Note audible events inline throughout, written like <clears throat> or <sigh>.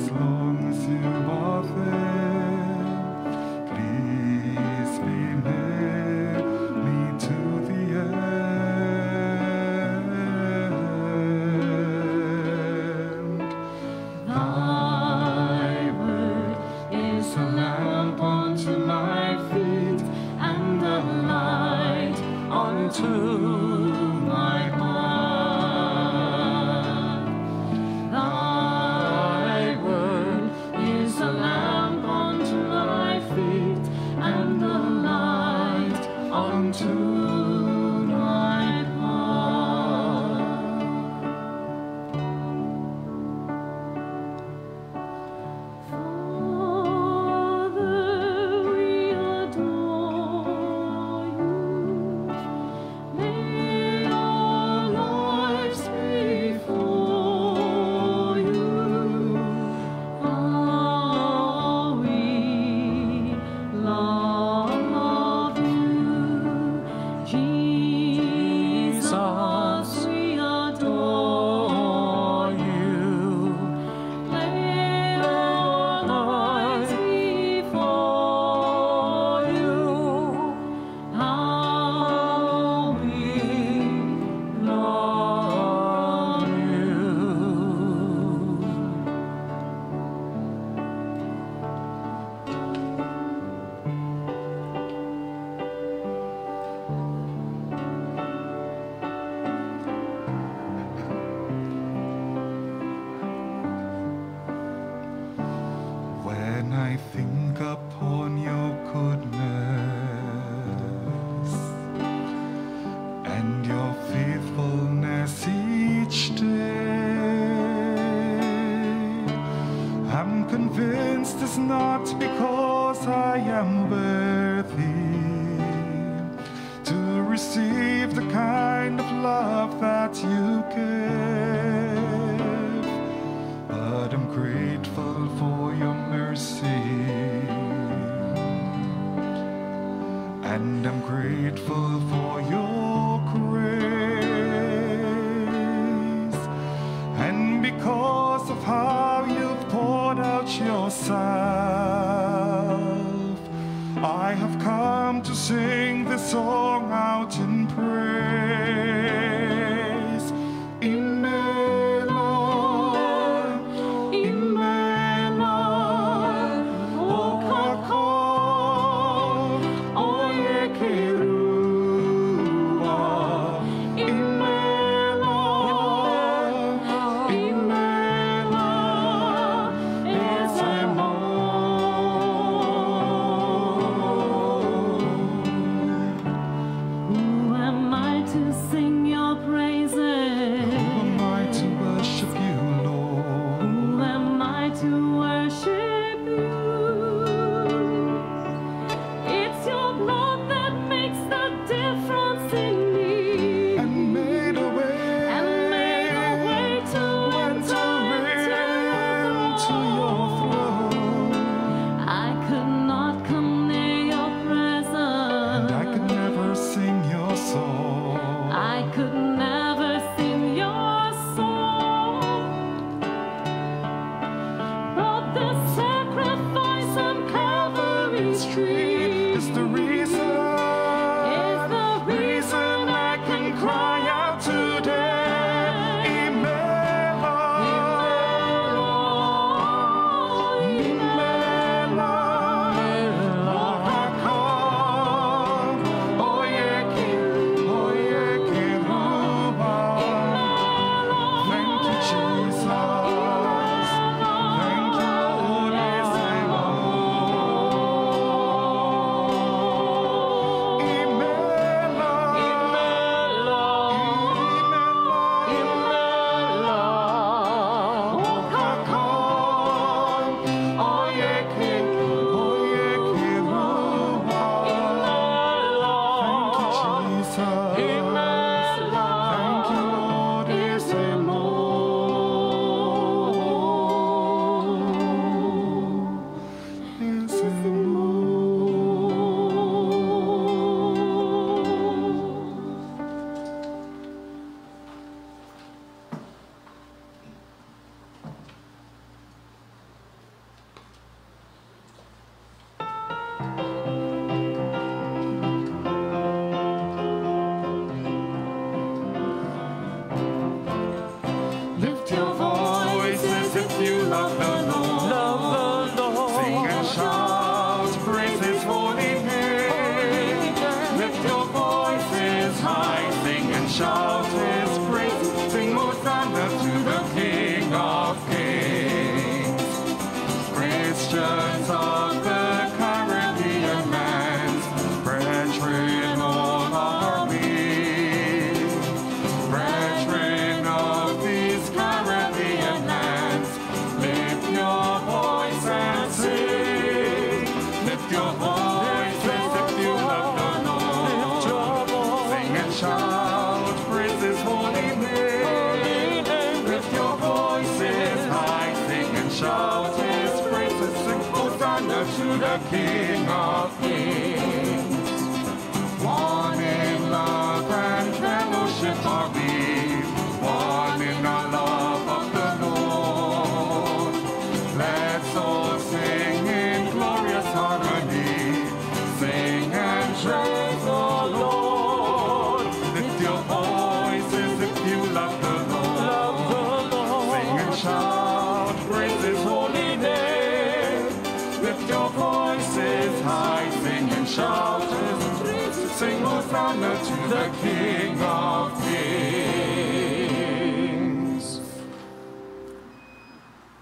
as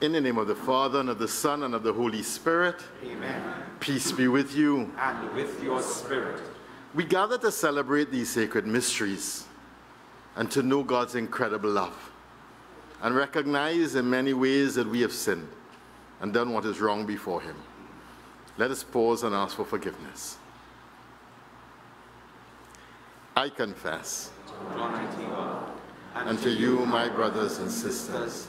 In the name of the Father, and of the Son, and of the Holy Spirit. Amen. Peace be with you. And with your spirit. We gather to celebrate these sacred mysteries and to know God's incredible love and recognize in many ways that we have sinned and done what is wrong before him. Let us pause and ask for forgiveness. I confess and to you, my brothers and sisters,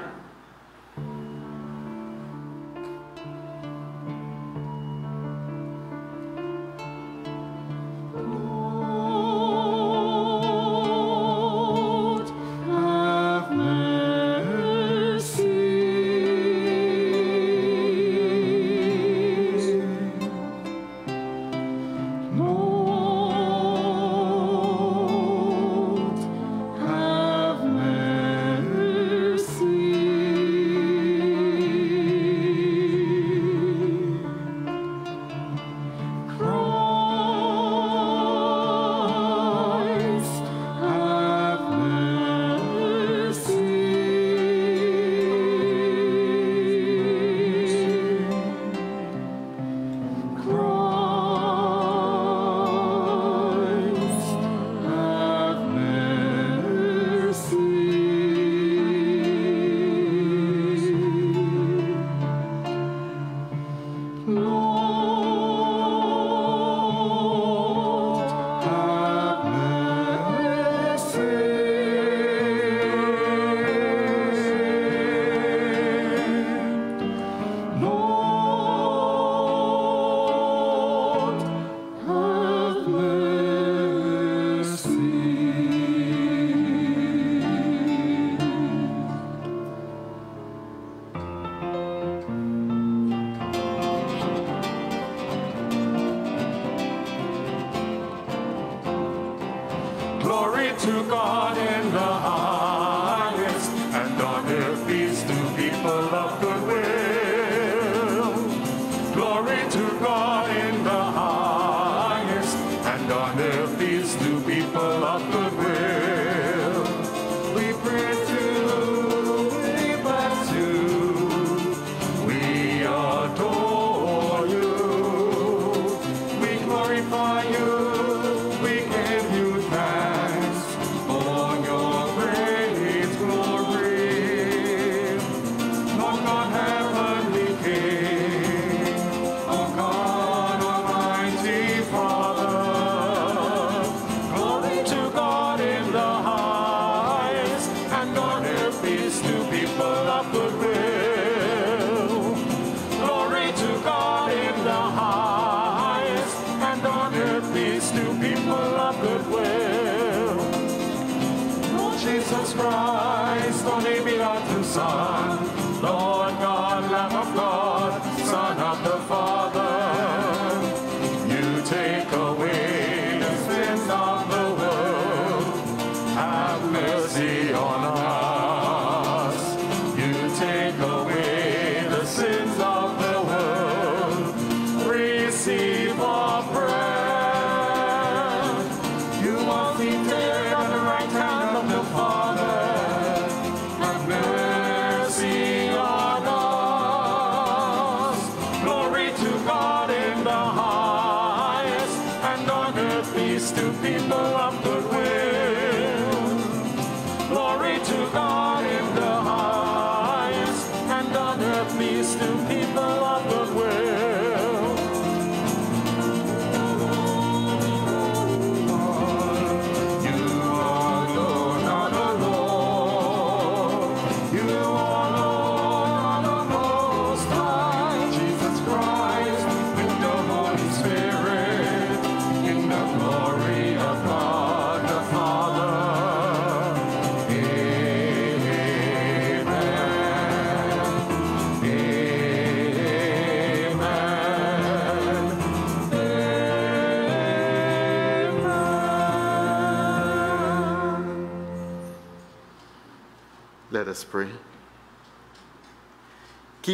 wonderful.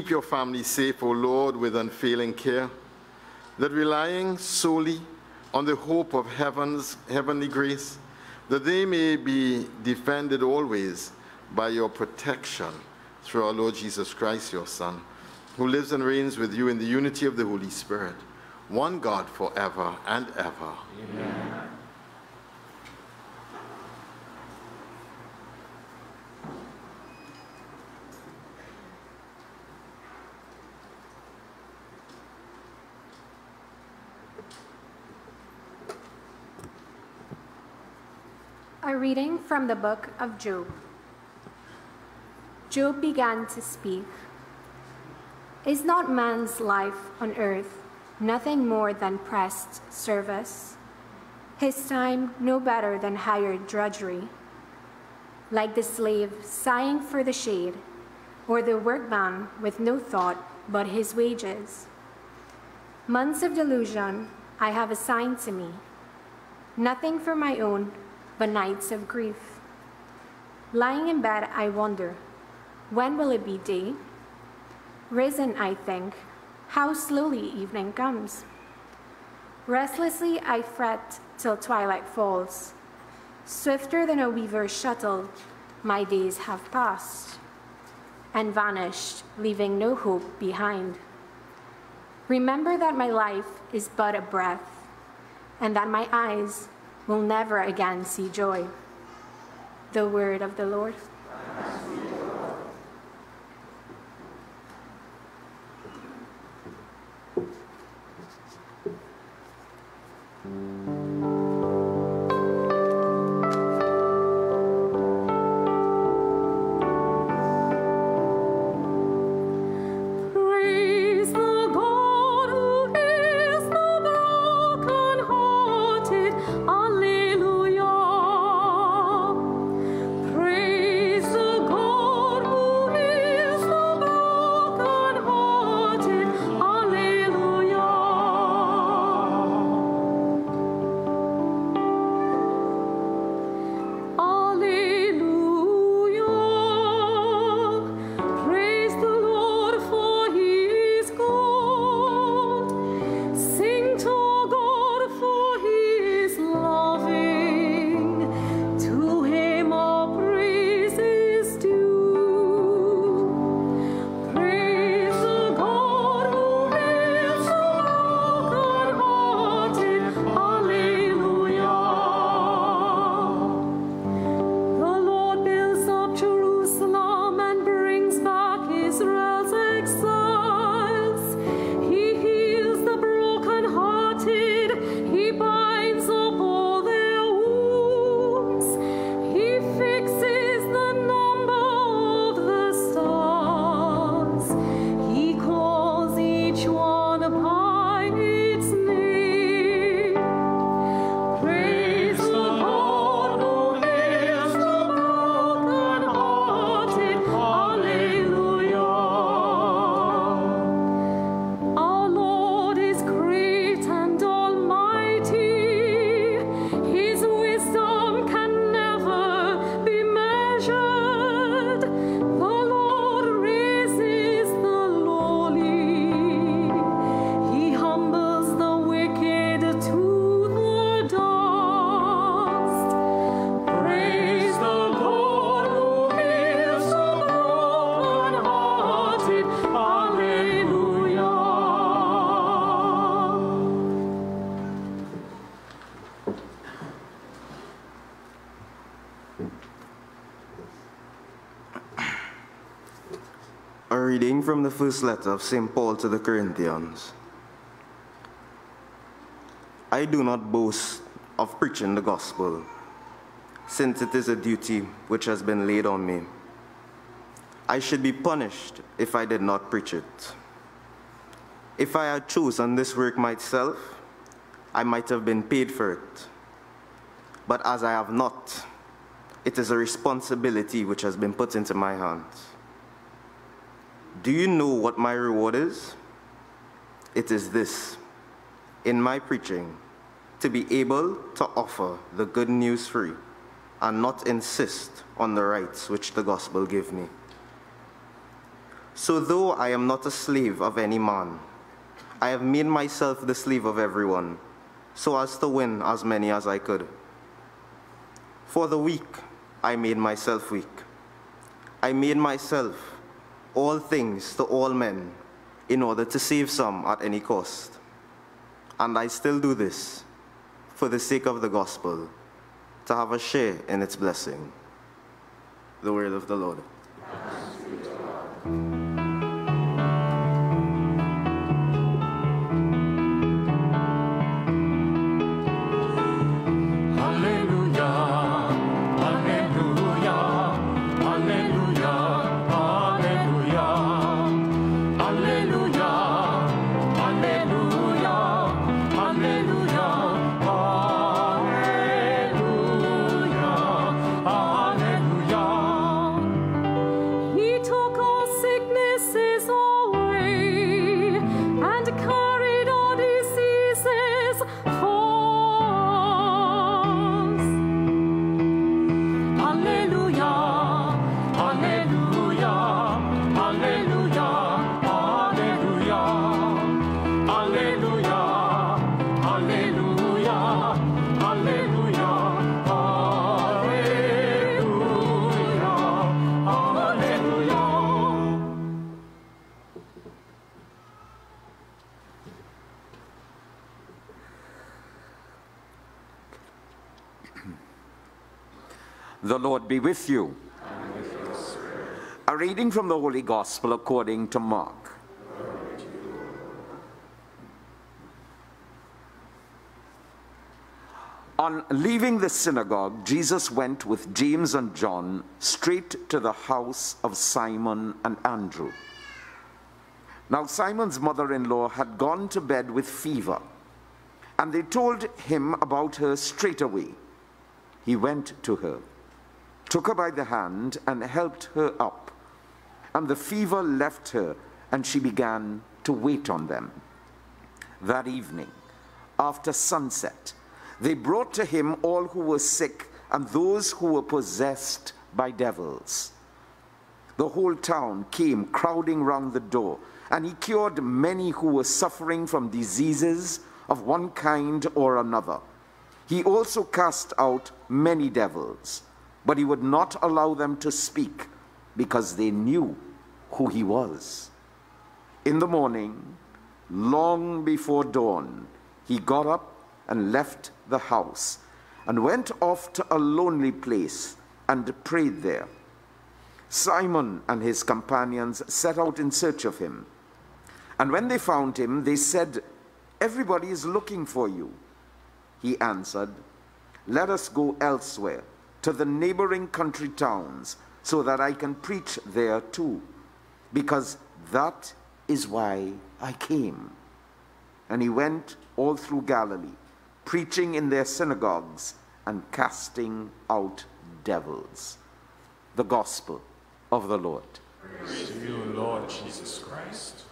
Keep your family safe, O Lord, with unfailing care, that relying solely on the hope of heaven's heavenly grace, that they may be defended always by your protection through our Lord Jesus Christ, your Son, who lives and reigns with you in the unity of the Holy Spirit, one God forever and ever. Amen. A reading from the book of Job. Job began to speak. Is not man's life on earth nothing more than pressed service? His time no better than hired drudgery? Like the slave sighing for the shade, or the workman with no thought but his wages. Months of delusion I have assigned to me, nothing for my own but nights of grief. Lying in bed, I wonder, when will it be day? Risen, I think, how slowly evening comes. Restlessly, I fret till twilight falls. Swifter than a weaver's shuttle, my days have passed and vanished, leaving no hope behind. Remember that my life is but a breath, and that my eyes will never again see joy. The word of the Lord. The first letter of St. Paul to the Corinthians. I do not boast of preaching the gospel, since it is a duty which has been laid on me. I should be punished if I did not preach it. If I had chosen this work myself, I might have been paid for it. But as I have not, it is a responsibility which has been put into my hands. Do you know what my reward is? It is this in my preaching, to be able to offer the good news free and not insist on the rights which the gospel give me. So, though I am not a slave of any man, I have made myself the slave of everyone, so as to win as many as I could. For the weak, I made myself weak. I made myself all things to all men in order to save some at any cost. And I still do this for the sake of the gospel, to have a share in its blessing. The word of the Lord. The Lord be with you. A reading from the Holy Gospel according to Mark. On leaving the synagogue, Jesus went with James and John straight to the house of Simon and Andrew. Now, Simon's mother in law had gone to bed with fever, and they told him about her straightaway. He went to her, took her by the hand, and helped her up. And the fever left her, and she began to wait on them. That evening, after sunset, they brought to him all who were sick and those who were possessed by devils. The whole town came crowding round the door, and he cured many who were suffering from diseases of one kind or another. He also cast out many devils, but he would not allow them to speak because they knew who he was. In the morning, long before dawn, he got up and left the house and went off to a lonely place and prayed there. Simon and his companions set out in search of him. And when they found him, they said, Everybody is looking for you. He answered, Let us go elsewhere, to the neighboring country towns, so that I can preach there too, because that is why I came. And he went all through Galilee preaching in their synagogues and casting out devils. The Gospel of the Lord. Praise to you, Lord Jesus Christ.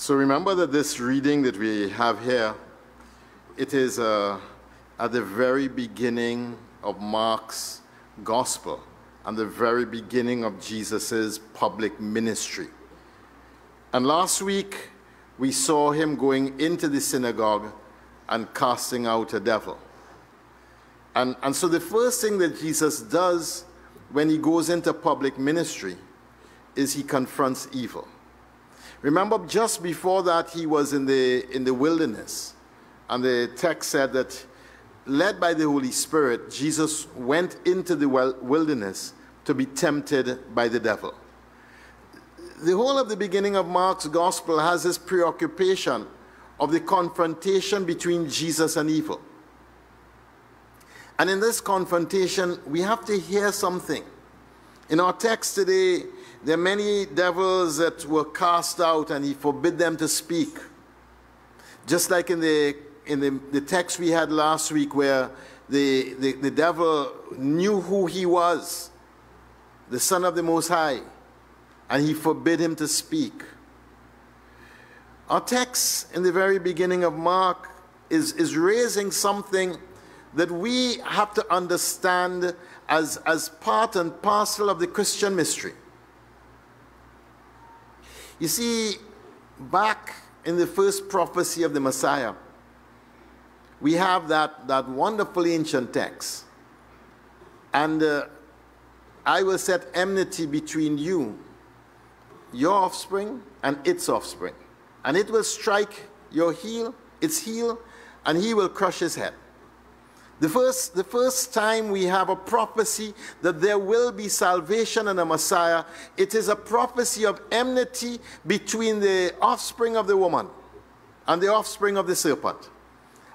So remember that this reading that we have here, it is uh, at the very beginning of Mark's Gospel and the very beginning of Jesus' public ministry. And last week, we saw him going into the synagogue and casting out a devil. And, and so the first thing that Jesus does when he goes into public ministry is he confronts evil. Remember, just before that, he was in the, in the wilderness. And the text said that led by the Holy Spirit, Jesus went into the wilderness to be tempted by the devil. The whole of the beginning of Mark's gospel has this preoccupation of the confrontation between Jesus and evil. And in this confrontation, we have to hear something. In our text today, there are many devils that were cast out and he forbid them to speak. Just like in the in the, the text we had last week where the, the, the devil knew who he was, the Son of the Most High, and he forbid him to speak. Our text in the very beginning of Mark is, is raising something that we have to understand as, as part and parcel of the Christian mystery. You see, back in the first prophecy of the Messiah, we have that, that wonderful ancient text. And uh, I will set enmity between you, your offspring, and its offspring. And it will strike your heel, its heel, and he will crush his head. The first, the first time we have a prophecy that there will be salvation and a Messiah, it is a prophecy of enmity between the offspring of the woman and the offspring of the serpent.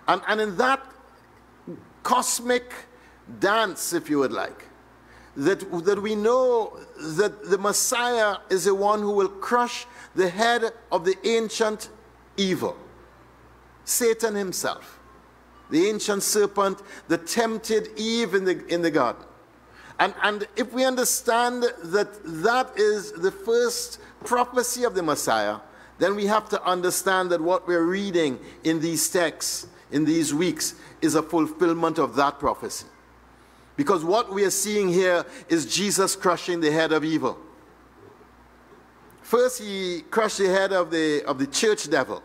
And, and in that cosmic dance, if you would like, that, that we know that the Messiah is the one who will crush the head of the ancient evil, Satan himself the ancient serpent that tempted Eve in the, in the garden. And, and if we understand that that is the first prophecy of the Messiah, then we have to understand that what we're reading in these texts, in these weeks, is a fulfillment of that prophecy. Because what we are seeing here is Jesus crushing the head of evil. First, he crushed the head of the, of the church devil.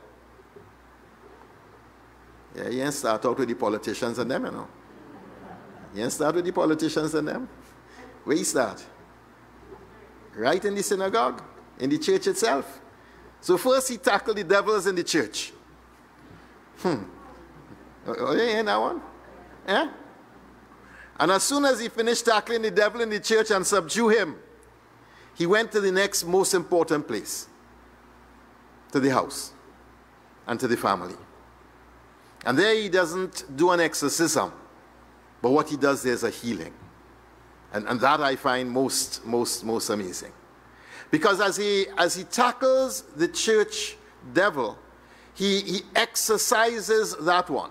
Yeah, you ain't start out with the politicians and them, you know. You ain't start with the politicians and them. Where you start? Right in the synagogue, in the church itself. So first he tackled the devils in the church. Hmm. Oh, oh you that one? Yeah? And as soon as he finished tackling the devil in the church and subdue him, he went to the next most important place, to the house and to the family. And there he doesn't do an exorcism, but what he does there is a healing. And, and that I find most, most, most amazing. Because as he, as he tackles the church devil, he, he exorcises that one.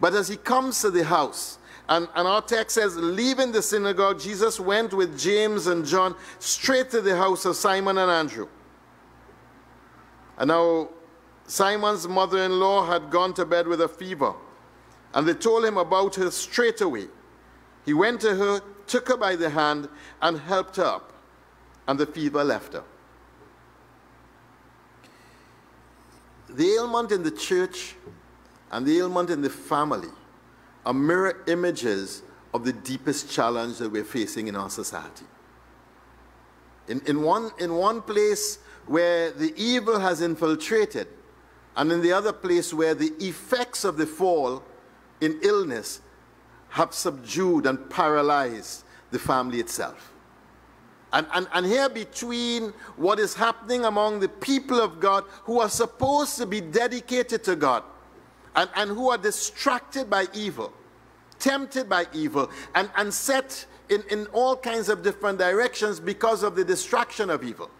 But as he comes to the house, and, and our text says, leaving the synagogue, Jesus went with James and John straight to the house of Simon and Andrew. And now Simon's mother in law had gone to bed with a fever, and they told him about her straight away. He went to her, took her by the hand, and helped her up, and the fever left her. The ailment in the church and the ailment in the family are mirror images of the deepest challenge that we're facing in our society. In, in, one, in one place where the evil has infiltrated, and in the other place where the effects of the fall in illness have subdued and paralyzed the family itself. And, and, and here, between what is happening among the people of God who are supposed to be dedicated to God and, and who are distracted by evil, tempted by evil, and, and set in, in all kinds of different directions because of the distraction of evil.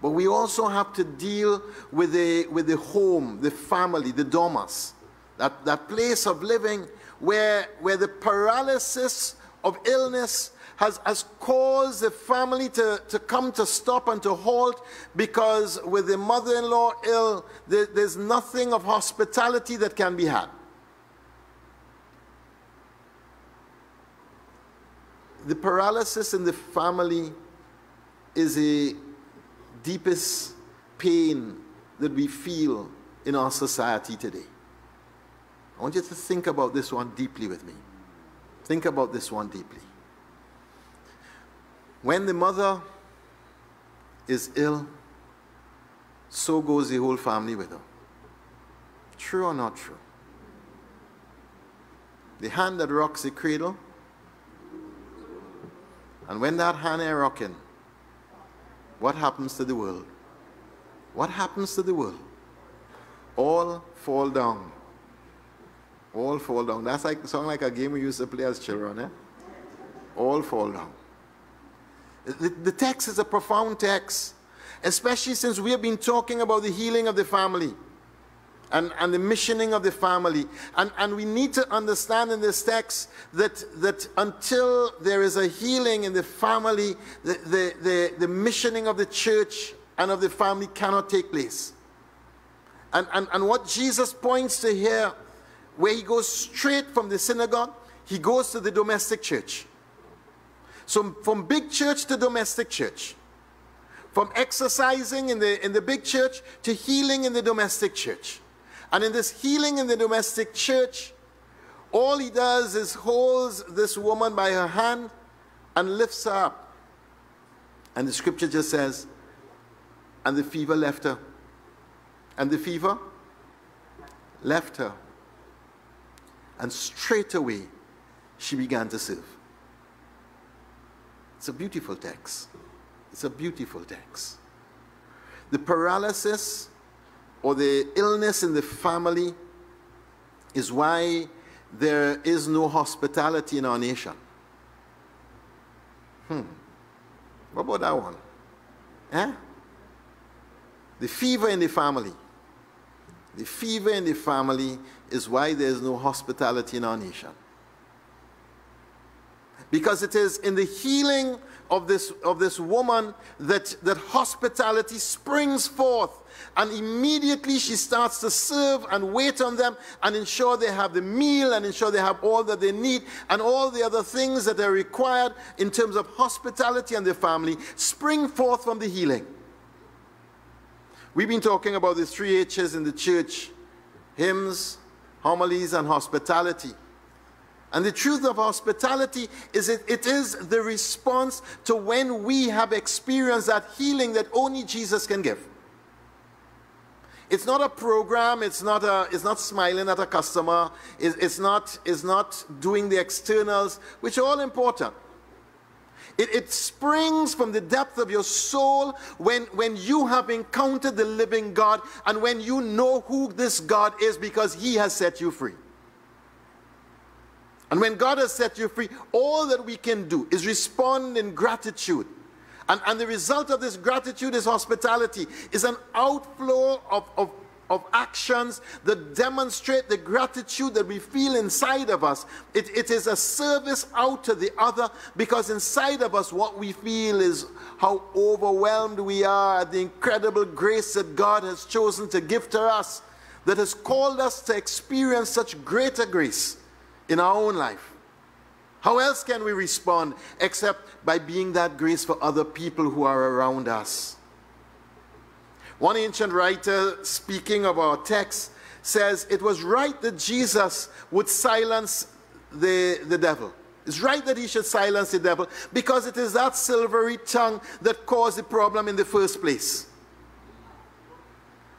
But we also have to deal with the, with the home, the family, the domus, that, that place of living where, where the paralysis of illness has, has caused the family to, to come to stop and to halt because with the mother in law ill, there, there's nothing of hospitality that can be had. The paralysis in the family is a deepest pain that we feel in our society today. I want you to think about this one deeply with me. Think about this one deeply. When the mother is ill, so goes the whole family with her. True or not true? The hand that rocks the cradle, and when that hand is rocking, what happens to the world? What happens to the world? All fall down. All fall down. That's like song like a game we used to play as children, eh? All fall down. The, the text is a profound text, especially since we have been talking about the healing of the family and, and the missioning of the family. And, and we need to understand in this text that, that until there is a healing in the family, the, the, the, the missioning of the church and of the family cannot take place. And, and, and what Jesus points to here, where he goes straight from the synagogue, he goes to the domestic church. So from big church to domestic church. From exorcising in the, in the big church to healing in the domestic church. And in this healing in the domestic church, all he does is holds this woman by her hand and lifts her up. And the scripture just says, and the fever left her. And the fever left her. And straight away, she began to serve. It's a beautiful text. It's a beautiful text. The paralysis or the illness in the family is why there is no hospitality in our nation. Hmm. What about that one? Eh? The fever in the family. The fever in the family is why there is no hospitality in our nation. Because it is in the healing of this, of this woman that, that hospitality springs forth. And immediately she starts to serve and wait on them and ensure they have the meal and ensure they have all that they need and all the other things that are required in terms of hospitality and the family spring forth from the healing. We've been talking about the three H's in the church hymns, homilies, and hospitality. And the truth of hospitality is it, it is the response to when we have experienced that healing that only Jesus can give. It's not a program, it's not, a, it's not smiling at a customer, it's, it's, not, it's not doing the externals, which are all important. It, it, springs from the depth of your soul when, when you have encountered the living God and when you know who this God is because He has set you free. And when God has set you free, all that we can do is respond in gratitude. And, and the result of this gratitude is hospitality, is an outflow of, of, of actions that demonstrate the gratitude that we feel inside of us. It, it is a service out to the other because inside of us, what we feel is how overwhelmed we are at the incredible grace that God has chosen to give to us, that has called us to experience such greater grace in our own life. How else can we respond except by being that grace for other people who are around us? One ancient writer speaking of our text says it was right that Jesus would silence the, the devil. It's right that he should silence the devil because it is that silvery tongue that caused the problem in the first place.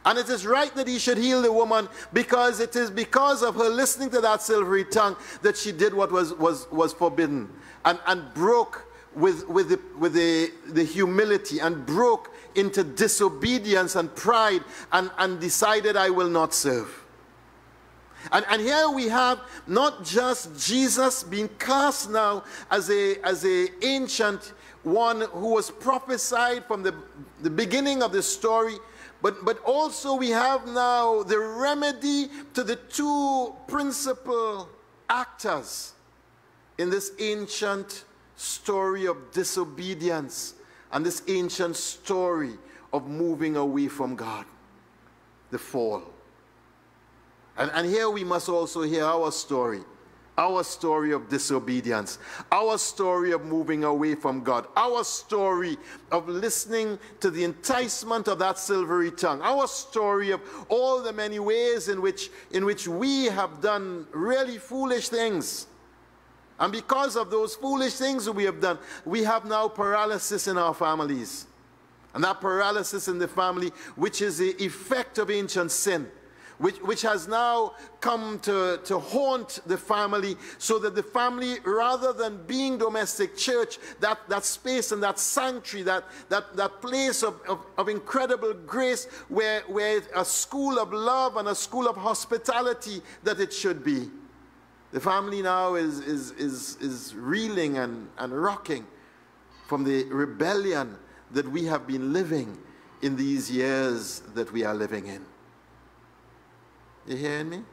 And it is right that he should heal the woman because it is because of her listening to that silvery tongue that she did what was, was, was forbidden and, and broke with, with, the, with the, the humility and broke into disobedience and pride and, and decided, I will not serve. And, and here we have not just Jesus being cast now as a, as a ancient one who was prophesied from the, the beginning of the story but, but also we have now the remedy to the two principal actors in this ancient story of disobedience and this ancient story of moving away from God, the fall. And, and here we must also hear our story our story of disobedience, our story of moving away from God, our story of listening to the enticement of that silvery tongue, our story of all the many ways in which, in which we have done really foolish things. And because of those foolish things we have done, we have now paralysis in our families. And that paralysis in the family, which is the effect of ancient sin which, which has now come to, to haunt the family so that the family, rather than being domestic church, that, that space and that sanctuary, that, that, that place of, of, of incredible grace where, where a school of love and a school of hospitality that it should be. The family now is, is, is, is reeling and, and rocking from the rebellion that we have been living in these years that we are living in. You hearing me?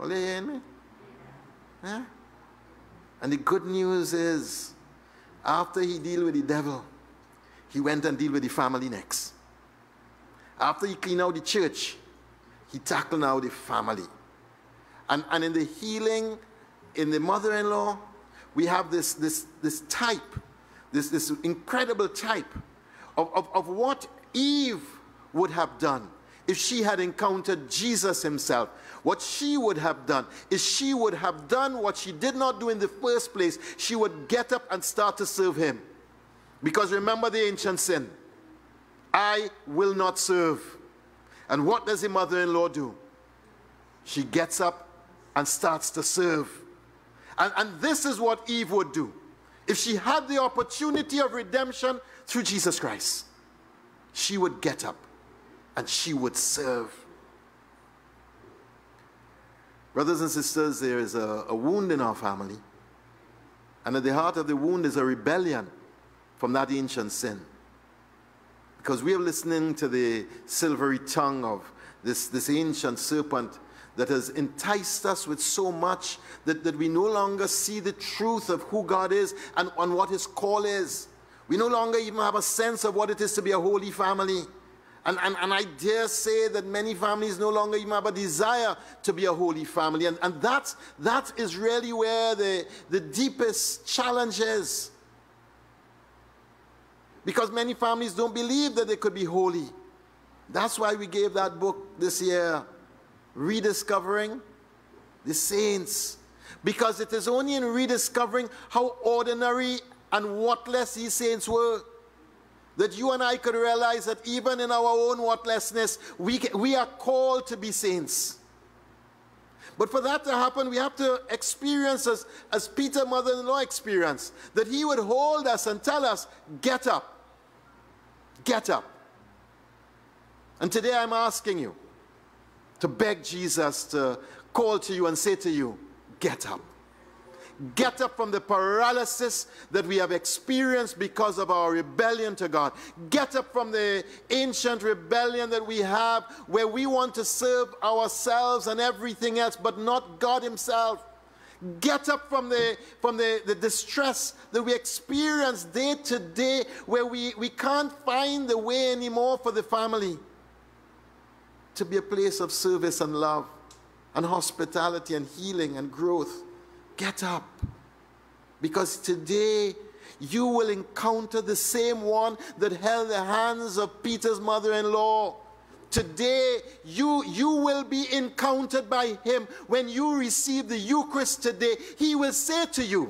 Are you hearing me? Yeah? And the good news is, after he deal with the devil, he went and deal with the family next. After he cleaned out the church, he tackled now the family. And, and in the healing, in the mother in law, we have this, this, this type, this, this incredible type of, of, of what Eve would have done if she had encountered Jesus himself. What she would have done is she would have done what she did not do in the first place. She would get up and start to serve him. Because remember the ancient sin I will not serve. And what does the mother in law do? She gets up and starts to serve. And, and this is what Eve would do if she had the opportunity of redemption through Jesus Christ. She would get up and she would serve. Brothers and sisters, there is a, a wound in our family. And at the heart of the wound is a rebellion from that ancient sin. Because we are listening to the silvery tongue of this, this ancient serpent that has enticed us with so much that, that we no longer see the truth of who God is and, and what His call is. We no longer even have a sense of what it is to be a holy family. And, and, and I dare say that many families no longer even have a desire to be a holy family. And, and that, that is really where the, the deepest challenge is. Because many families don't believe that they could be holy. That's why we gave that book this year, Rediscovering the Saints. Because it is only in rediscovering how ordinary and worthless these saints were that you and I could realize that even in our own worthlessness, we, we are called to be saints. But for that to happen, we have to experience as, as Peter mother-in-law experienced, that he would hold us and tell us, get up. Get up. And today I'm asking you to beg Jesus to call to you and say to you, get up. Get up from the paralysis that we have experienced because of our rebellion to God. Get up from the ancient rebellion that we have where we want to serve ourselves and everything else, but not God Himself. Get up from the, from the, the distress that we experience day to day where we, we can't find the way anymore for the family to be a place of service and love and hospitality and healing and growth. Get up. Because today you will encounter the same one that held the hands of Peter's mother in law. Today, you, you will be encountered by him. When you receive the Eucharist today, he will say to you,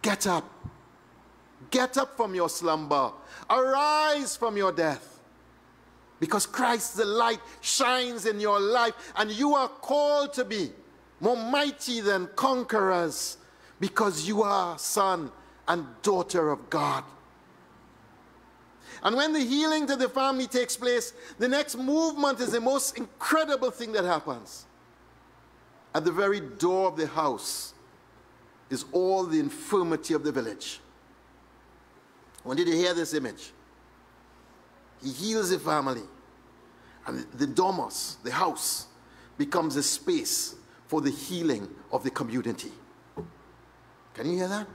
Get up. Get up from your slumber. Arise from your death. Because Christ, the light, shines in your life, and you are called to be more mighty than conquerors, because you are son and daughter of God. And when the healing to the family takes place, the next movement is the most incredible thing that happens. At the very door of the house is all the infirmity of the village. When did you hear this image? He heals the family. And the domus, the house, becomes a space for the healing of the community. Can you hear that?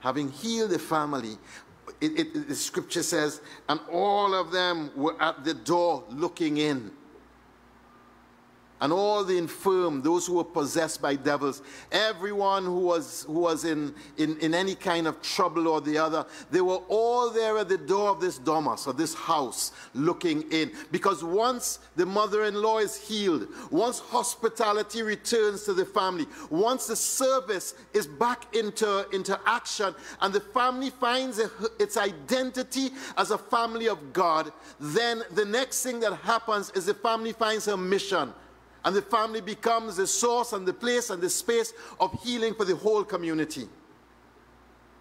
Having healed the family, it, it, the scripture says, and all of them were at the door looking in and all the infirm, those who were possessed by devils, everyone who was, who was in, in, in any kind of trouble or the other, they were all there at the door of this domus, or this house, looking in. Because once the mother-in-law is healed, once hospitality returns to the family, once the service is back into, into action, and the family finds its identity as a family of God, then the next thing that happens is the family finds a mission and the family becomes the source and the place and the space of healing for the whole community.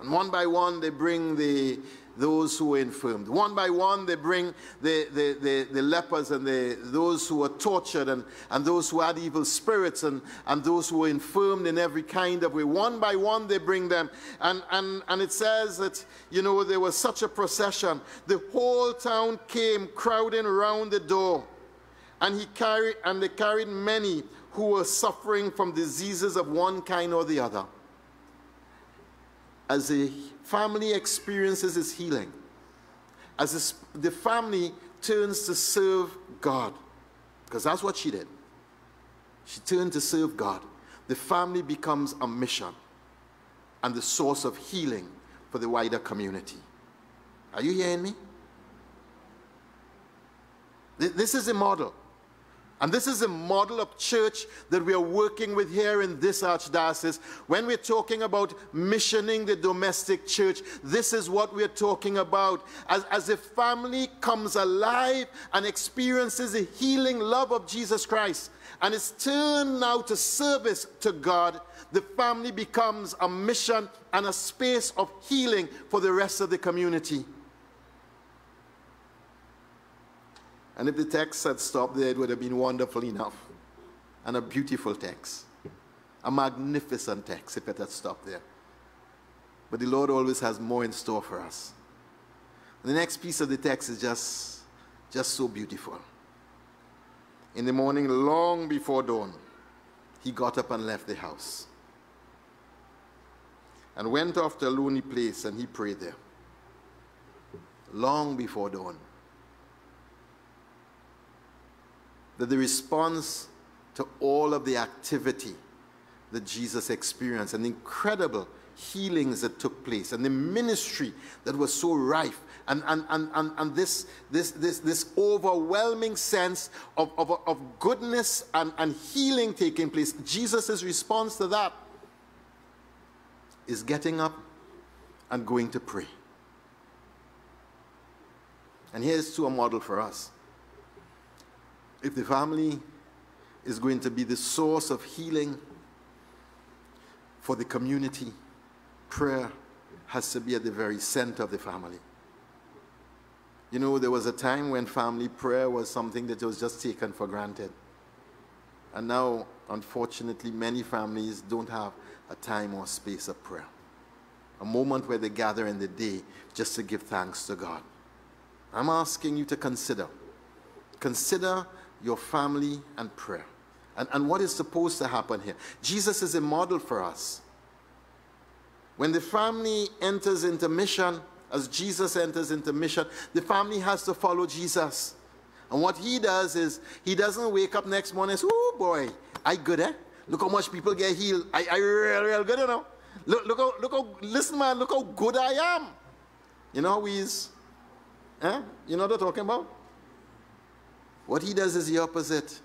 And one by one, they bring the, those who were infirmed. One by one, they bring the, the, the, the lepers and the, those who were tortured and, and those who had evil spirits and, and those who were infirmed in every kind of way. One by one, they bring them. And, and, and it says that, you know, there was such a procession. The whole town came crowding around the door and he carried and they carried many who were suffering from diseases of one kind or the other. As the family experiences his healing, as the family turns to serve God, because that's what she did. She turned to serve God. The family becomes a mission and the source of healing for the wider community. Are you hearing me? This is a model. And this is a model of church that we are working with here in this archdiocese. When we're talking about missioning the domestic church, this is what we're talking about. As, as a family comes alive and experiences the healing love of Jesus Christ and is turned now to service to God, the family becomes a mission and a space of healing for the rest of the community. And if the text had stopped there, it would have been wonderful enough. And a beautiful text. A magnificent text if it had stopped there. But the Lord always has more in store for us. And the next piece of the text is just, just so beautiful. In the morning, long before dawn, he got up and left the house and went off to a lonely place and he prayed there. Long before dawn. That the response to all of the activity that Jesus experienced and the incredible healings that took place and the ministry that was so rife and, and, and, and, and this, this, this, this overwhelming sense of, of, of goodness and, and healing taking place, Jesus' response to that is getting up and going to pray. And here's to a model for us if the family is going to be the source of healing for the community, prayer has to be at the very center of the family. You know, there was a time when family prayer was something that was just taken for granted. And now, unfortunately, many families don't have a time or space of prayer. A moment where they gather in the day just to give thanks to God. I'm asking you to consider. Consider your family, and prayer. And, and what is supposed to happen here? Jesus is a model for us. When the family enters into mission, as Jesus enters into mission, the family has to follow Jesus. And what he does is he doesn't wake up next morning and say, oh boy, I good, eh? Look how much people get healed. I, I real, real good, you know. Look, look how, look how, listen man, look how good I am. You know how he's, eh? You know what I'm talking about? What he does is the opposite.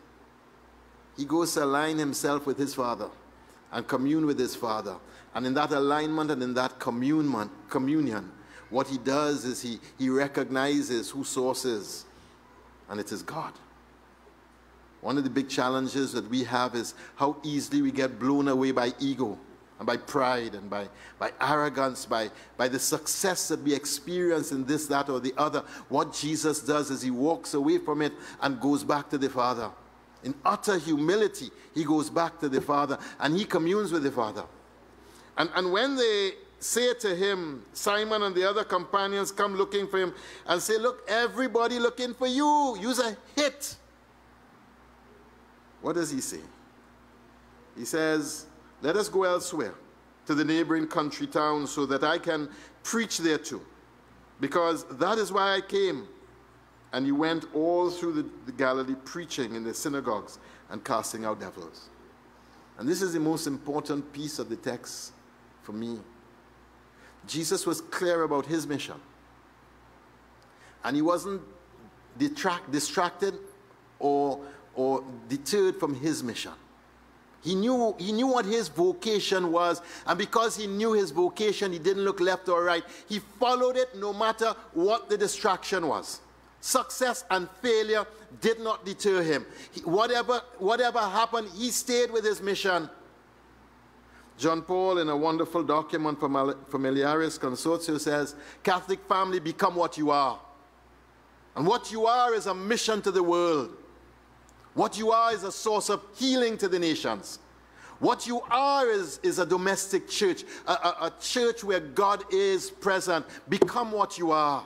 He goes to align himself with his Father and commune with his Father. And in that alignment and in that communion, communion what he does is he, he recognizes who source is, and it is God. One of the big challenges that we have is how easily we get blown away by ego and by pride and by, by arrogance, by, by the success that we experience in this, that, or the other. What Jesus does is he walks away from it and goes back to the Father. In utter humility, he goes back to the Father and he communes with the Father. And, and when they say to him, Simon and the other companions come looking for him and say, Look, everybody looking for you. Use a hit. What does he say? He says, let us go elsewhere to the neighboring country towns so that I can preach there too. Because that is why I came. And he went all through the, the Galilee preaching in the synagogues and casting out devils. And this is the most important piece of the text for me. Jesus was clear about his mission. And he wasn't detract, distracted or, or deterred from his mission. He knew, he knew what his vocation was, and because he knew his vocation, he didn't look left or right. He followed it no matter what the distraction was. Success and failure did not deter him. He, whatever, whatever happened, he stayed with his mission. John Paul, in a wonderful document from Familiaris Consortio, says Catholic family, become what you are. And what you are is a mission to the world. What you are is a source of healing to the nations. What you are is, is a domestic church, a, a, a church where God is present. Become what you are.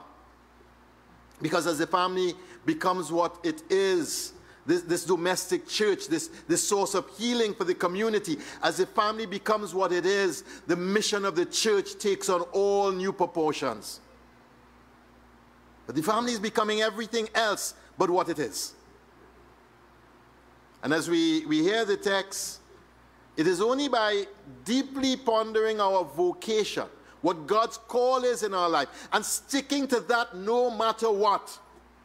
Because as the family becomes what it is, this, this, domestic church, this, this source of healing for the community, as the family becomes what it is, the mission of the church takes on all new proportions. But the family is becoming everything else but what it is. And as we, we hear the text, it is only by deeply pondering our vocation, what God's call is in our life, and sticking to that no matter what.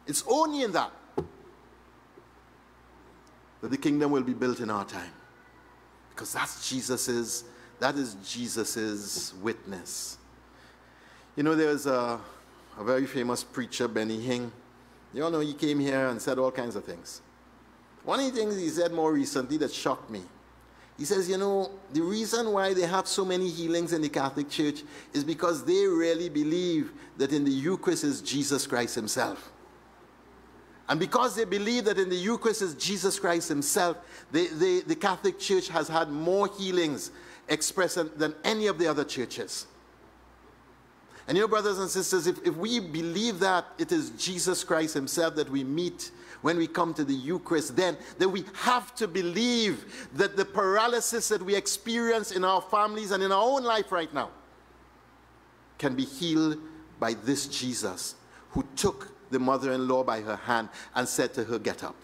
It's only in that that the kingdom will be built in our time. Because that's Jesus's, that is Jesus's witness. You know, there's a, a very famous preacher, Benny Hinn. You all know he came here and said all kinds of things. One of the things he said more recently that shocked me he says, you know, the reason why they have so many healings in the Catholic Church is because they really believe that in the Eucharist is Jesus Christ Himself. And because they believe that in the Eucharist is Jesus Christ Himself, they, they, the Catholic Church has had more healings expressed than any of the other churches. And you know, brothers and sisters, if, if we believe that it is Jesus Christ Himself that we meet when we come to the Eucharist, then, then we have to believe that the paralysis that we experience in our families and in our own life right now can be healed by this Jesus who took the mother in law by her hand and said to her, Get up.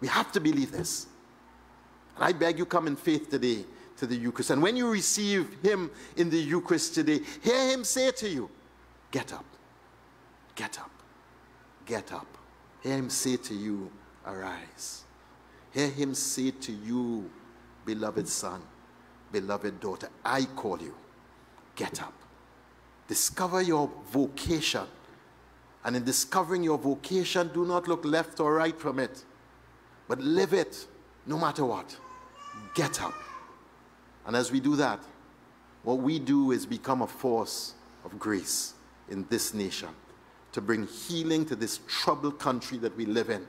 We have to believe this. And I beg you, come in faith today to the Eucharist. And when you receive Him in the Eucharist today, hear Him say to you, Get up, get up, get up. Hear him say to you, Arise. Hear him say to you, Beloved son, beloved daughter, I call you. Get up. Discover your vocation. And in discovering your vocation, do not look left or right from it, but live it no matter what. Get up. And as we do that, what we do is become a force of grace in this nation to bring healing to this troubled country that we live in,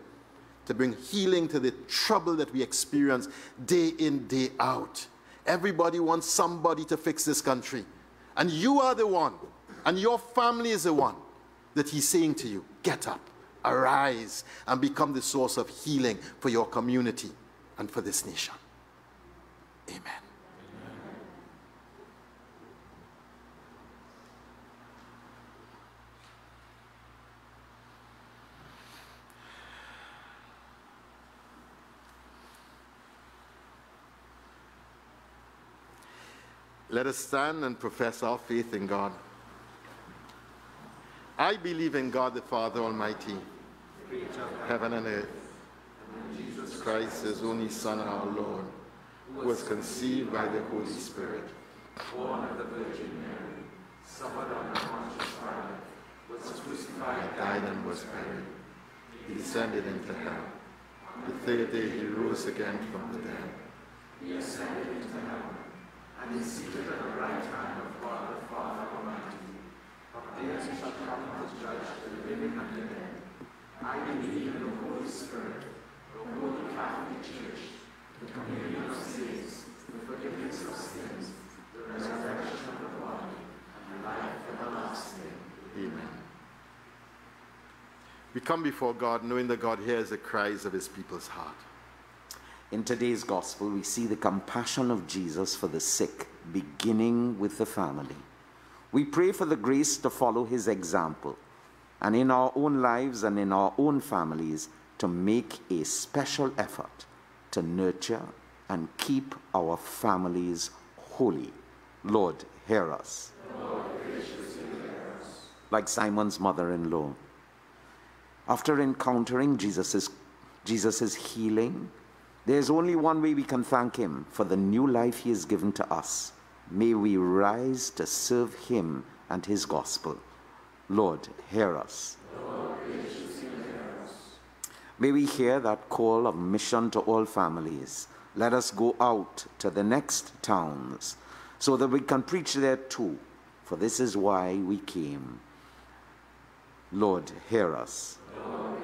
to bring healing to the trouble that we experience day in, day out. Everybody wants somebody to fix this country. And you are the one, and your family is the one that he's saying to you get up, arise, and become the source of healing for your community and for this nation. Amen. Let us stand and profess our faith in God. I believe in God the Father Almighty, heaven and earth. Jesus Christ, his only Son, our Lord, who was conceived by the Holy Spirit, born of the Virgin Mary, suffered under Pontius Pilate, was crucified, died, and was buried. He descended into hell. The third day he rose again from the dead. He ascended into heaven and is seated at the right hand of God the Father Almighty. From There shall come to judge the living and the dead. I believe in the Holy Spirit, the Holy Catholic Church, the communion of saints, the forgiveness of sins, the resurrection of the body, and life everlasting. Amen. We come before God knowing that God hears the cries of his people's heart. In today's gospel, we see the compassion of Jesus for the sick, beginning with the family. We pray for the grace to follow his example, and in our own lives and in our own families, to make a special effort to nurture and keep our families holy. Lord, hear us. Like Simon's mother in law. After encountering Jesus' Jesus's healing, there's only one way we can thank Him for the new life He has given to us. May we rise to serve Him and His gospel. Lord, hear us. May we hear that call of mission to all families. Let us go out to the next towns so that we can preach there too, for this is why we came. Lord, hear us. Lord,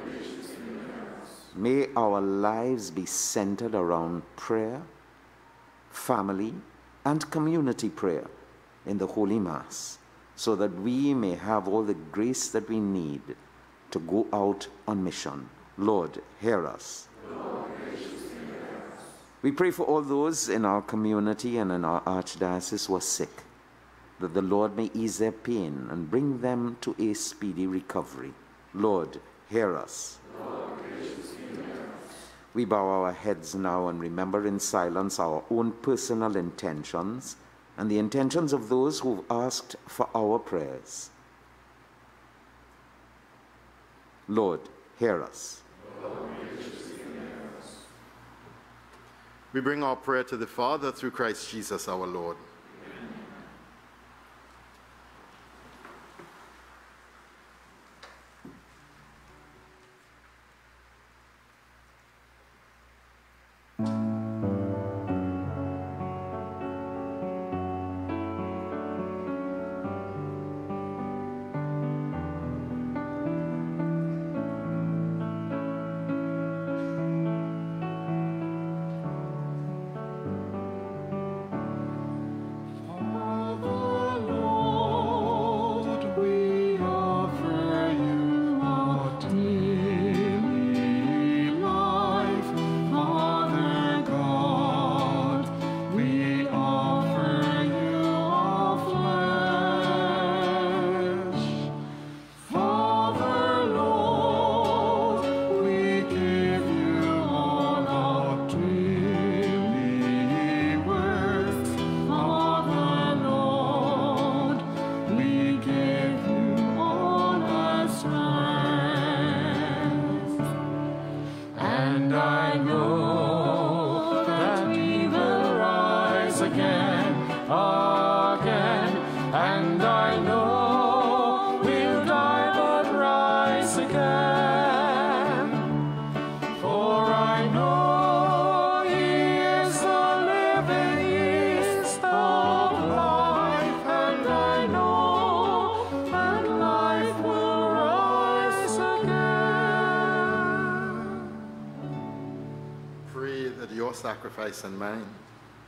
May our lives be centered around prayer, family, and community prayer in the Holy Mass so that we may have all the grace that we need to go out on mission. Lord, hear us. Lord, we pray for all those in our community and in our archdiocese who are sick, that the Lord may ease their pain and bring them to a speedy recovery. Lord, hear us. We bow our heads now and remember in silence our own personal intentions and the intentions of those who've asked for our prayers. Lord, hear us. We bring our prayer to the Father through Christ Jesus our Lord. Sacrifice and mine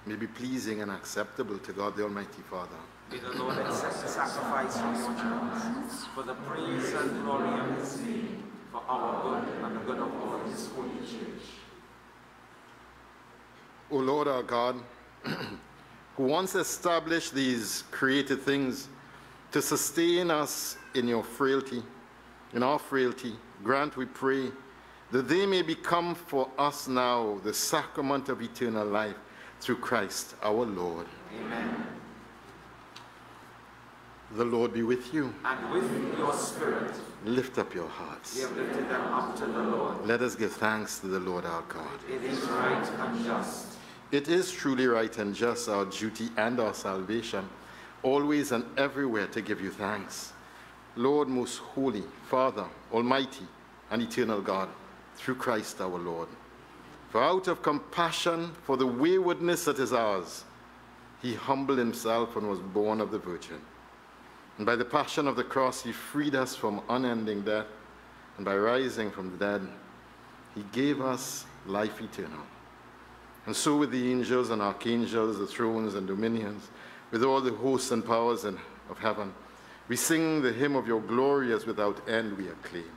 may be pleasing and acceptable to God the Almighty Father. May the Lord accept the sacrifice from your for the praise and glory of his name, for our good and the good of all his holy church. O Lord our God, <clears throat> who once established these created things to sustain us in your frailty, in our frailty, grant, we pray, that they may become for us now the sacrament of eternal life through Christ our Lord. Amen. The Lord be with you. And with your spirit. Lift up your hearts. We have lifted them up to the Lord. Let us give thanks to the Lord our God. It is right and just. It is truly right and just, our duty and our salvation, always and everywhere to give you thanks. Lord, most holy, Father, Almighty, and eternal God through Christ our Lord. For out of compassion for the waywardness that is ours, he humbled himself and was born of the Virgin. And by the passion of the cross, he freed us from unending death, and by rising from the dead, he gave us life eternal. And so, with the angels and archangels, the thrones and dominions, with all the hosts and powers of heaven, we sing the hymn of your glory as without end we acclaim.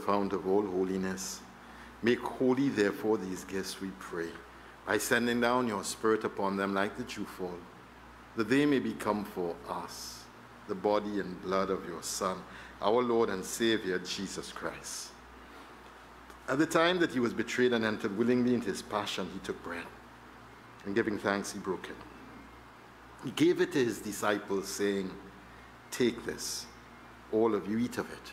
Fount of all holiness. Make holy, therefore, these gifts, we pray, by sending down your Spirit upon them like the dewfall, that they may become for us the body and blood of your Son, our Lord and Savior, Jesus Christ. At the time that he was betrayed and entered willingly into his passion, he took bread, and giving thanks, he broke it. He gave it to his disciples, saying, Take this, all of you, eat of it.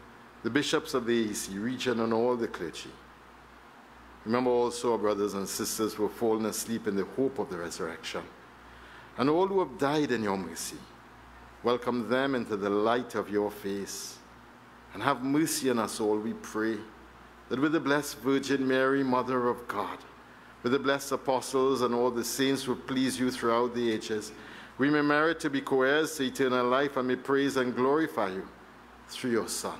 the bishops of the AEC region, and all the clergy. Remember also our brothers and sisters who have fallen asleep in the hope of the resurrection, and all who have died in your mercy. Welcome them into the light of your face, and have mercy on us all, we pray, that with the blessed Virgin Mary, Mother of God, with the blessed apostles and all the saints who please you throughout the ages, we may merit to be co-heirs to eternal life and may praise and glorify you through your Son,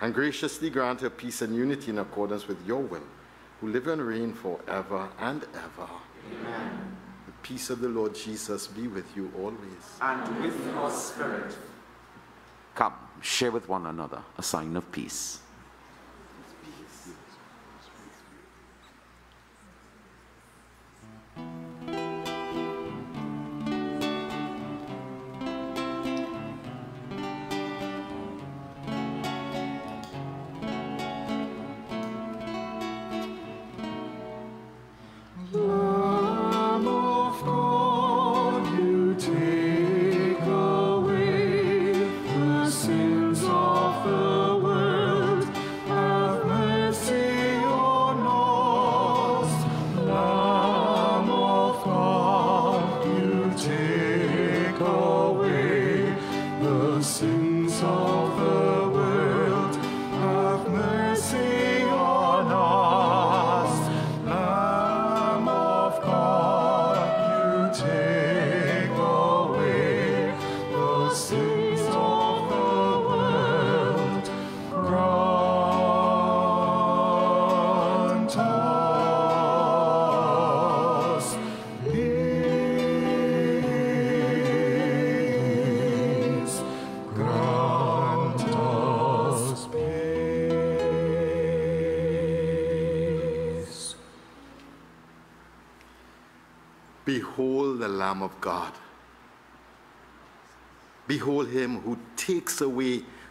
and graciously grant her peace and unity in accordance with your will, who live and reign forever and ever. Amen. The peace of the Lord Jesus be with you always. And with your spirit. Come, share with one another a sign of peace.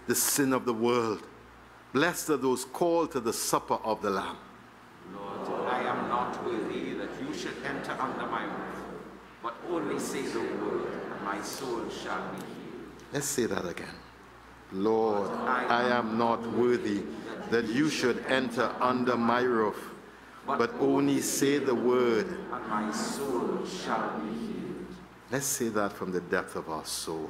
The sin of the world. Blessed are those called to the supper of the Lamb. Lord, I am not worthy that you should enter under my roof, but only say the word, and my soul shall be healed. Let's say that again. Lord, I am not worthy that you should enter under my roof, but only say the word, and my soul shall be healed. Let's say that from the depth of our soul.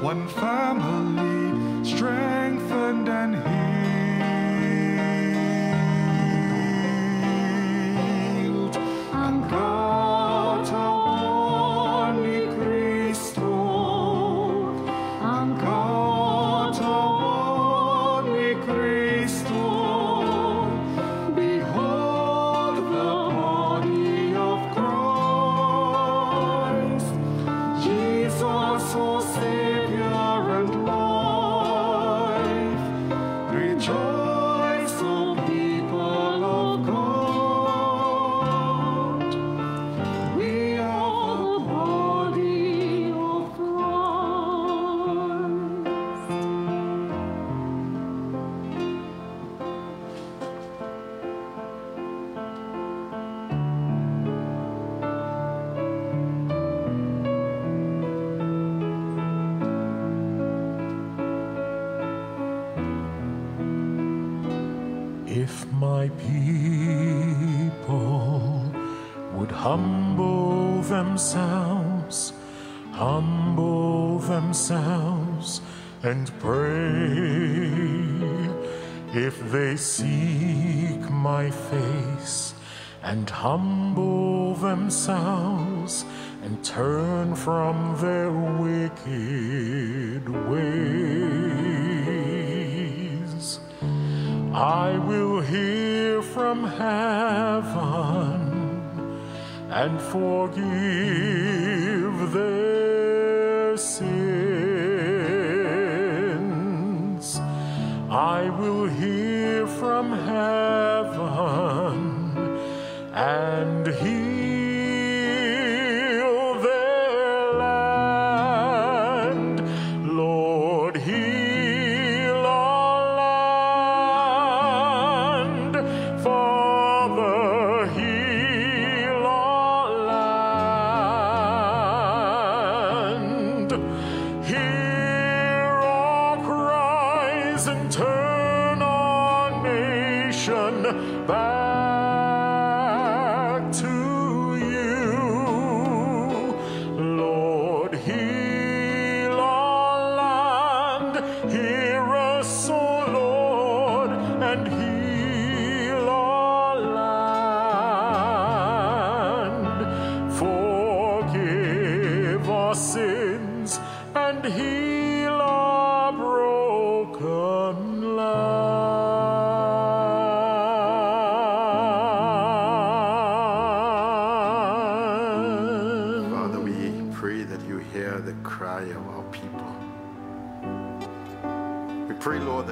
One family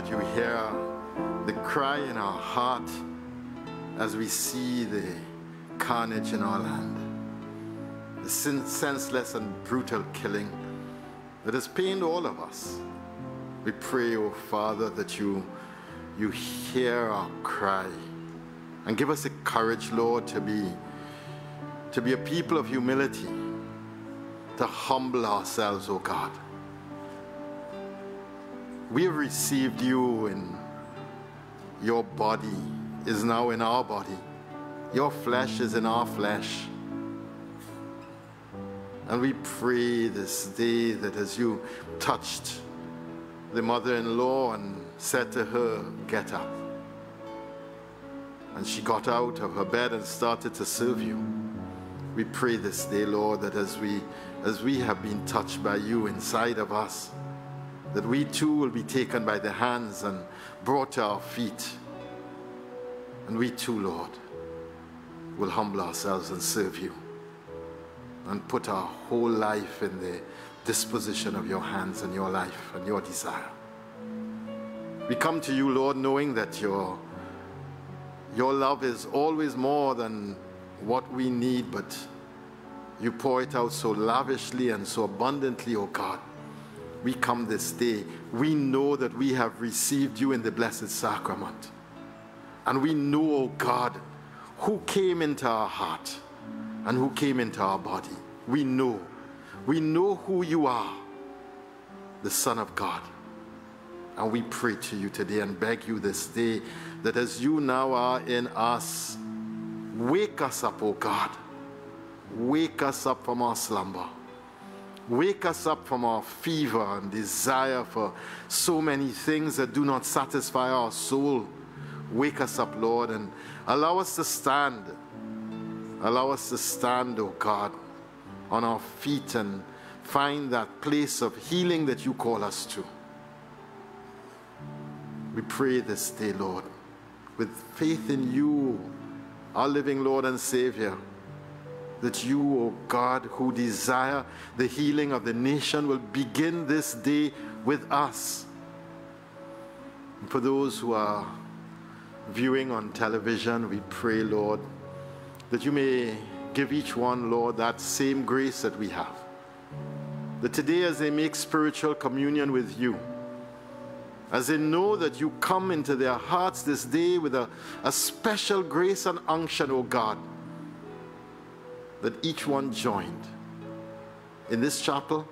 you hear the cry in our heart as we see the carnage in our land, the senseless and brutal killing that has pained all of us. We pray, oh Father, that you, you hear our cry and give us the courage, Lord, to be, to be a people of humility to humble ourselves, O God. We have received you, and your body is now in our body. Your flesh is in our flesh. And we pray this day that as you touched the mother in law and said to her, Get up. And she got out of her bed and started to serve you. We pray this day, Lord, that as we as we have been touched by you inside of us, that we too will be taken by the hands and brought to our feet. And we too, Lord, will humble ourselves and serve you and put our whole life in the disposition of your hands and your life and your desire. We come to you, Lord, knowing that your, your love is always more than what we need, but you pour it out so lavishly and so abundantly, oh God. We come this day. We know that we have received you in the Blessed Sacrament. And we know, oh God, who came into our heart and who came into our body. We know. We know who you are, the Son of God. And we pray to you today and beg you this day that as you now are in us, wake us up, O God. Wake us up from our slumber. Wake us up from our fever and desire for so many things that do not satisfy our soul. Wake us up, Lord, and allow us to stand. Allow us to stand, O God, on our feet and find that place of healing that you call us to. We pray this day, Lord, with faith in you, our living Lord and Savior, that you, O God, who desire the healing of the nation, will begin this day with us. And for those who are viewing on television, we pray, Lord, that you may give each one, Lord, that same grace that we have. That today, as they make spiritual communion with you, as they know that you come into their hearts this day with a, a special grace and unction, O God, that each one joined in this chapel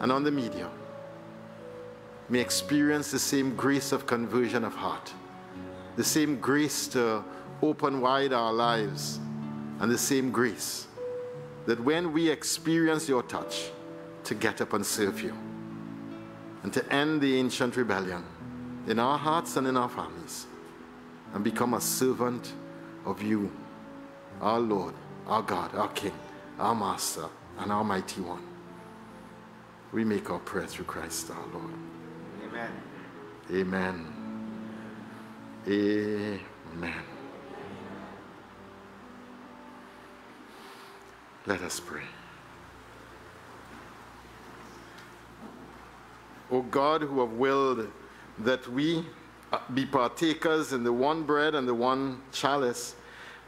and on the media may experience the same grace of conversion of heart, the same grace to open wide our lives, and the same grace that when we experience your touch, to get up and serve you and to end the ancient rebellion in our hearts and in our families and become a servant of you our Lord, our God, our King, our Master, and our Mighty One. We make our prayer through Christ our Lord. Amen. Amen. Amen. Let us pray. O God, who have willed that we uh, be partakers in the one bread and the one chalice,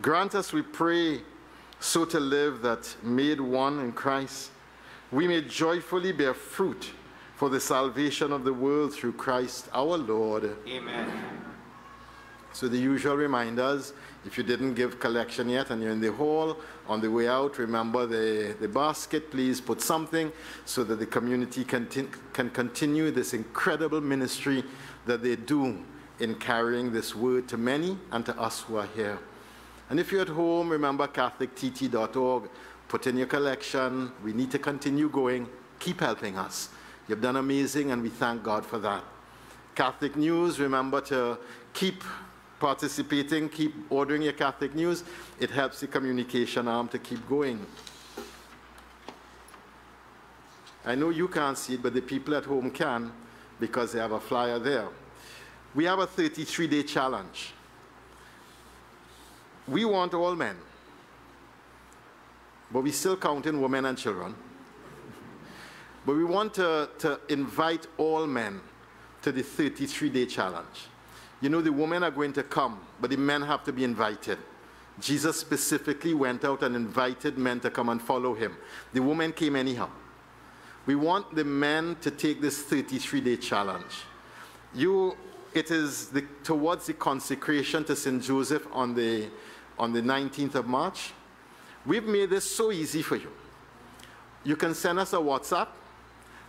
grant us, we pray, so to live that made one in Christ, we may joyfully bear fruit for the salvation of the world through Christ our Lord. Amen. So the usual reminders, if you didn't give collection yet and you're in the hall, on the way out, remember the, the basket, please put something so that the community can, can continue this incredible ministry that they do in carrying this word to many and to us who are here. And if you're at home, remember catholictt.org, put in your collection. We need to continue going. Keep helping us. You've done amazing, and we thank God for that. Catholic News, remember to keep participating, keep ordering your Catholic News. It helps the communication arm to keep going. I know you can't see it, but the people at home can because they have a flyer there. We have a 33 day challenge. We want all men, but we still count in women and children. But we want to, to invite all men to the 33 day challenge. You know, the women are going to come, but the men have to be invited. Jesus specifically went out and invited men to come and follow him. The women came anyhow. We want the men to take this 33 day challenge. You, it is the, towards the consecration to St. Joseph on the, on the 19th of March. We've made this so easy for you. You can send us a WhatsApp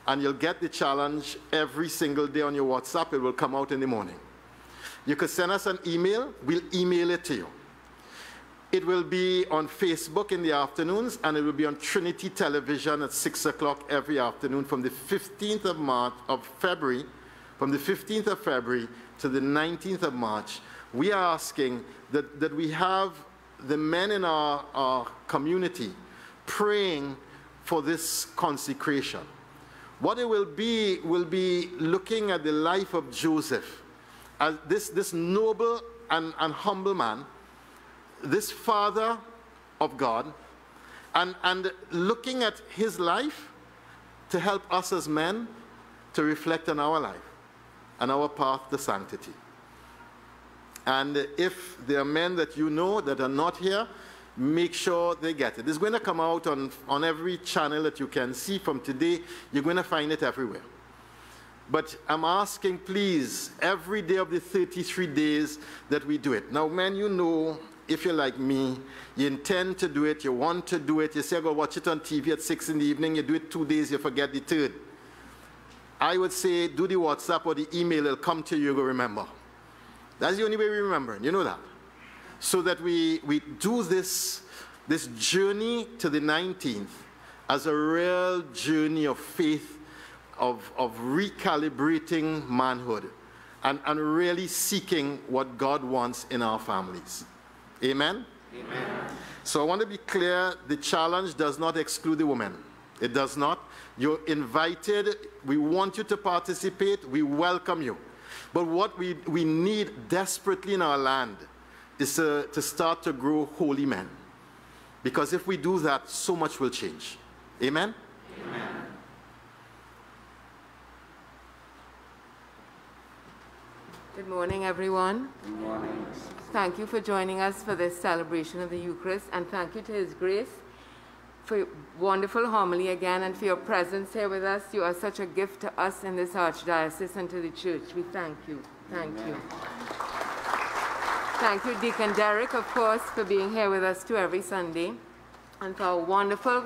and you'll get the challenge every single day on your WhatsApp. It will come out in the morning. You can send us an email, we'll email it to you. It will be on Facebook in the afternoons, and it will be on Trinity Television at 6 o'clock every afternoon from the 15th of March of February, from the 15th of February to the 19th of March. We are asking that, that we have the men in our, our community praying for this consecration. What it will be will be looking at the life of Joseph as this, this noble and, and humble man, this father of God, and, and looking at his life to help us as men to reflect on our life and our path to sanctity. And if there are men that you know that are not here, make sure they get it. It's going to come out on, on every channel that you can see from today. You're going to find it everywhere. But I'm asking, please, every day of the 33 days that we do it. Now, men, you know, if you're like me, you intend to do it, you want to do it, you say, go watch it on TV at 6 in the evening, you do it two days, you forget the third. I would say, do the WhatsApp or the email, it'll come to you, you'll remember. That's the only way we remember, you know that. So that we, we do this, this journey to the 19th as a real journey of faith of, of recalibrating manhood and, and really seeking what God wants in our families. Amen? Amen. So I want to be clear the challenge does not exclude the woman. It does not. You're invited. We want you to participate. We welcome you. But what we, we need desperately in our land is to, to start to grow holy men. Because if we do that, so much will change. Amen? Amen. Good morning, everyone. Good morning. Thank you for joining us for this celebration of the Eucharist, and thank you to His Grace for your wonderful homily again and for your presence here with us. You are such a gift to us in this Archdiocese and to the Church. We thank you. Thank Amen. you. Thank you, Deacon Derek, of course, for being here with us too every Sunday, and for our wonderful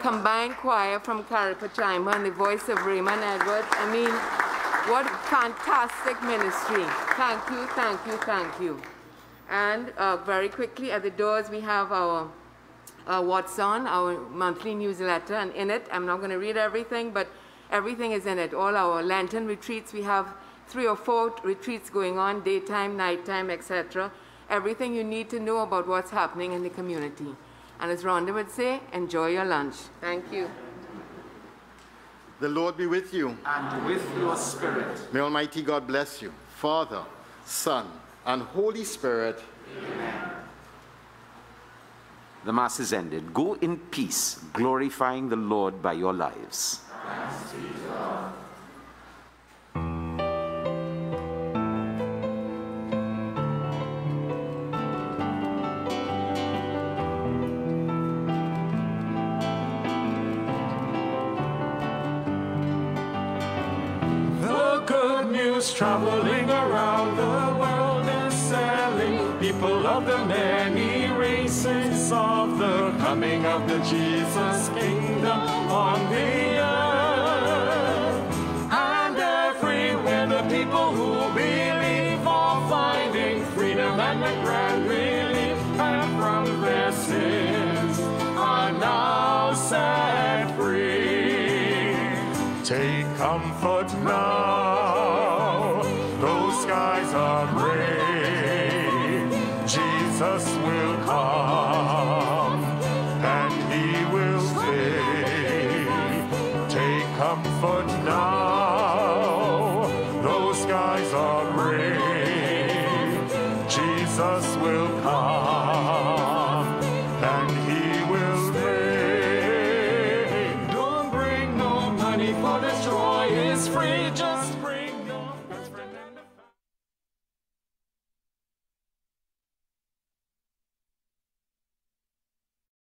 combined choir from Carapichaima and the voice of Raymond Edwards. I mean, what fantastic ministry. Thank you, thank you, thank you. And uh, very quickly at the doors, we have our uh, What's On, our monthly newsletter. And in it, I'm not going to read everything, but everything is in it. All our Lenten retreats, we have three or four retreats going on, daytime, nighttime, etc. everything you need to know about what's happening in the community. And as Rhonda would say, enjoy your lunch. Thank you. The Lord be with you. And with your spirit. May Almighty God bless you, Father, Son, and Holy Spirit. Amen. The Mass is ended. Go in peace, glorifying the Lord by your lives. Traveling around the world is selling. People of the many of the coming of the Jesus kingdom on the earth. And everywhere the people who believe are finding freedom and the grand relief. And from their sins are now set free. Take comfort now, those skies are gray. Jesus